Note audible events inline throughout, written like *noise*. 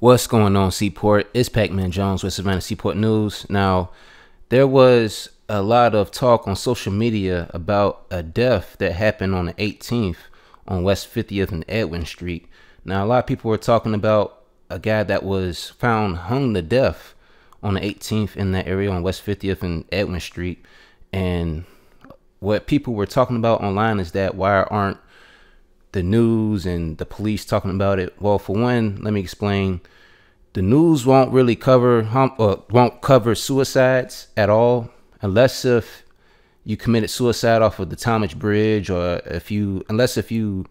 What's going on, C-Port? It's Pac-Man Jones with Savannah C-Port News. Now, there was a lot of talk on social media about a death that happened on the 18th on West 50th and Edwin Street. Now, a lot of people were talking about a guy that was found hung to death on the 18th in that area on West 50th and Edwin Street. And what people were talking about online is that why aren't the news and the police talking about it? Well, for one, let me explain. The news won't really cover uh, won't cover suicides at all, unless if you committed suicide off of the Talmadge Bridge, or if you unless if you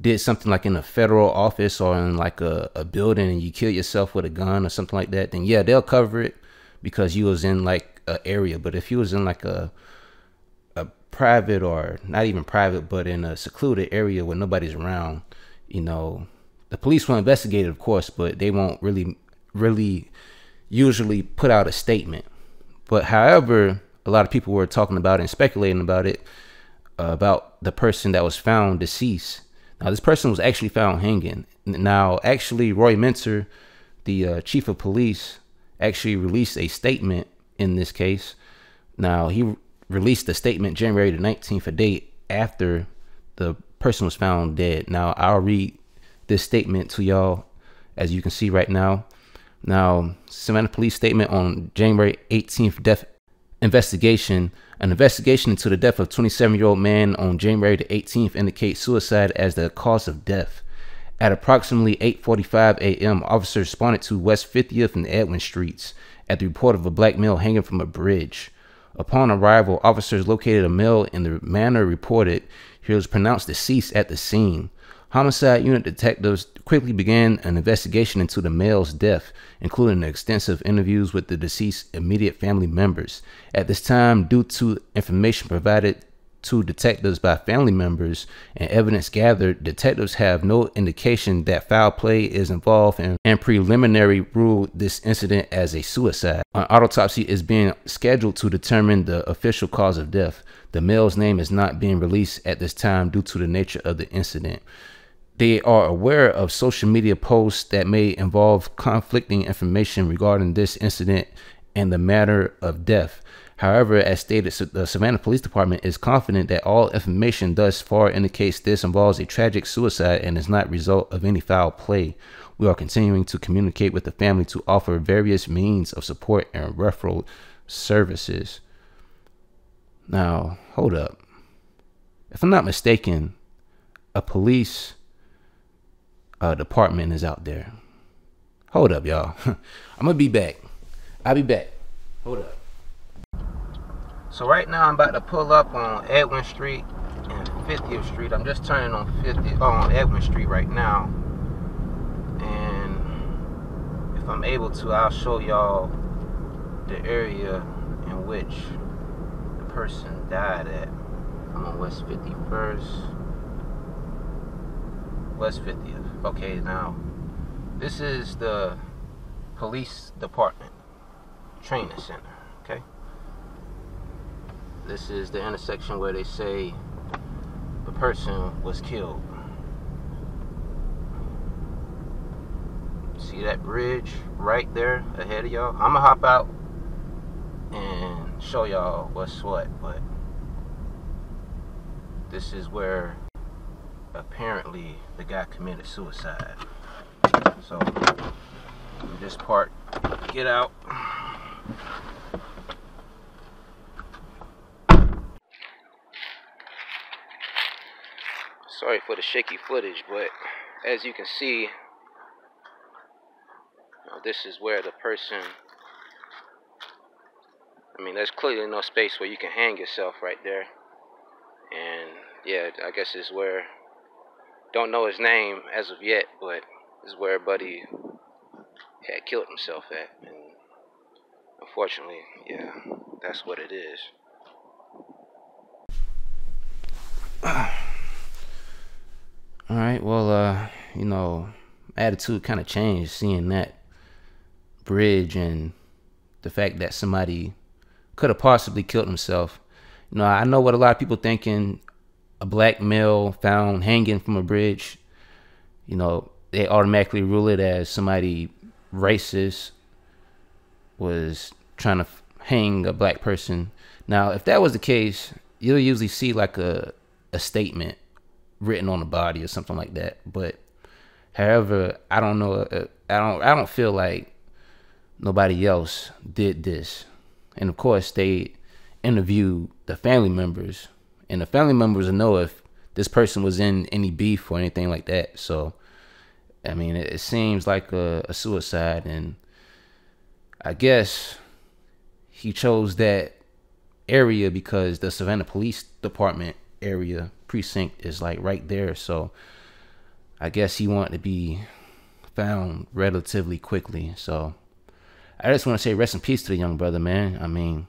did something like in a federal office or in like a, a building and you kill yourself with a gun or something like that, then yeah, they'll cover it because you was in like a area. But if you was in like a private or not even private, but in a secluded area where nobody's around, you know, the police will investigate it, of course, but they won't really, really usually put out a statement. But however, a lot of people were talking about and speculating about it, uh, about the person that was found deceased. Now, this person was actually found hanging. Now, actually, Roy Minter, the uh, chief of police, actually released a statement in this case. Now, he released a statement January the 19th, a day after the person was found dead. Now, I'll read this statement to y'all as you can see right now. Now, Savannah Police statement on January 18th death investigation. An investigation into the death of 27-year-old man on January the 18th indicates suicide as the cause of death. At approximately 8:45 a.m., officers responded to West 50th and Edwin Streets at the report of a black male hanging from a bridge. Upon arrival, officers located a male in the manner reported. He was pronounced deceased at the scene. Homicide unit detectives quickly began an investigation into the male's death, including extensive interviews with the deceased's immediate family members. At this time, due to information provided to detectives by family members and evidence gathered, detectives have no indication that foul play is involved and, and preliminary ruled this incident as a suicide. An autopsy is being scheduled to determine the official cause of death. The male's name is not being released at this time due to the nature of the incident. They are aware of social media posts that may involve conflicting information regarding this incident and the matter of death. However, as stated, the Savannah Police Department is confident that all information thus far indicates this involves a tragic suicide and is not result of any foul play. We are continuing to communicate with the family to offer various means of support and referral services. Now, hold up. If I'm not mistaken, a police uh, department is out there. Hold up, y'all. *laughs* I'm gonna be back. I'll be back. Hold up. So right now I'm about to pull up on Edwin Street and 50th Street. I'm just turning on 50 on Edwin Street right now. And if I'm able to, I'll show y'all the area in which the person died at. I'm on West 51st. West 50th. Okay, now this is the police department training center. Okay. This is the intersection where they say the person was killed. See that bridge right there ahead of y'all? I'm gonna hop out and show y'all what's what, but this is where apparently the guy committed suicide. So this part, get out. Sorry for the shaky footage, but as you can see, you know, this is where the person, I mean, there's clearly no space where you can hang yourself right there. And yeah, I guess is where, don't know his name as of yet, but is where Buddy had killed himself at. And unfortunately, yeah, that's what it is. *sighs* *sighs* All right. Well, uh, you know, attitude kind of changed seeing that bridge and the fact that somebody could have possibly killed himself. You know, I know what a lot of people thinking. A black male found hanging from a bridge. You know, they automatically rule it as somebody racist was trying to hang a black person. Now, if that was the case, you'll usually see like a a statement written on the body or something like that. But however, I don't know. Uh, I don't. I don't feel like nobody else did this. And of course, they interviewed the family members, and the family members know if this person was in any beef or anything like that. So, I mean, it, it seems like a, a suicide, and I guess he chose that area because the Savannah Police Department area precinct is like right there. So I guess he wanted to be found relatively quickly. So I just want to say rest in peace to the young brother, man. I mean,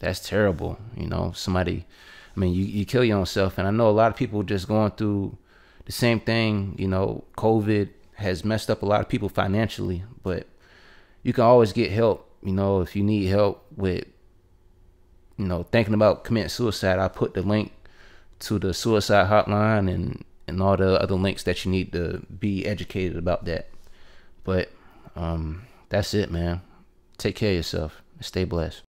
that's terrible. You know, somebody, I mean, you, you kill your own self. And I know a lot of people just going through the same thing. You know, COVID has messed up a lot of people financially, but you can always get help. You know, if you need help with, you know, thinking about committing suicide, I put the link to the suicide hotline and and all the other links that you need to be educated about that. But um, that's it, man. Take care of yourself. Stay blessed.